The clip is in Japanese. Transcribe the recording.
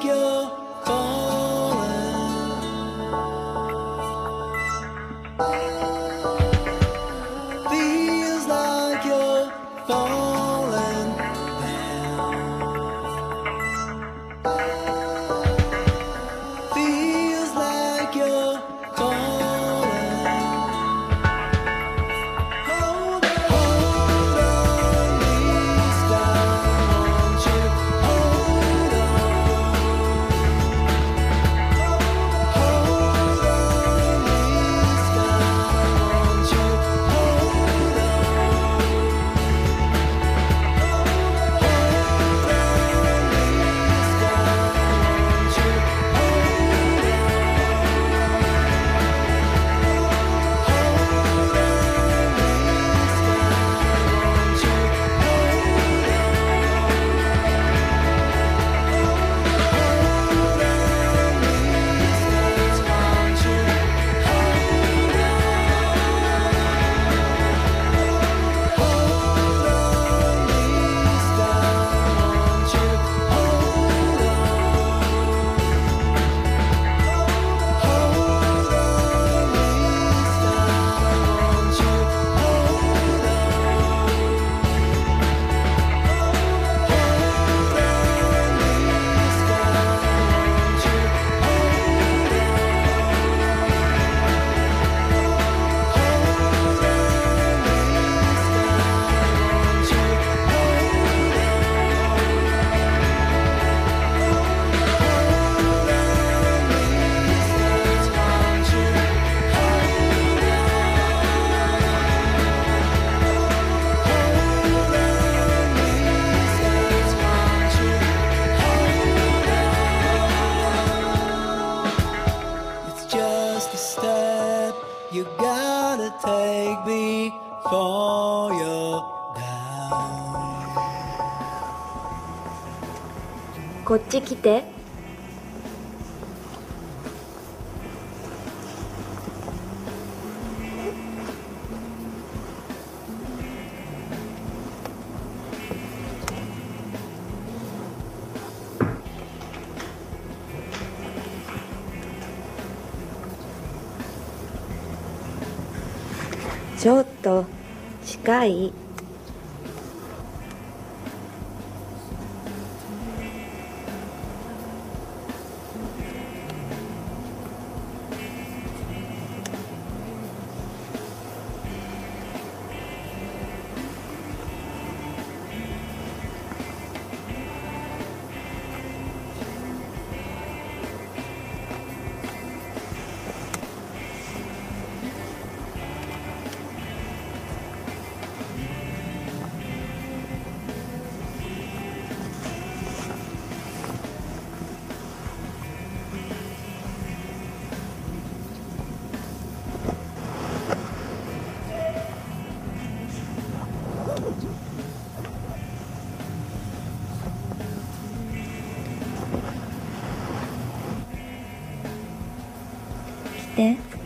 like you. こっち来て。ちょっと近い。て。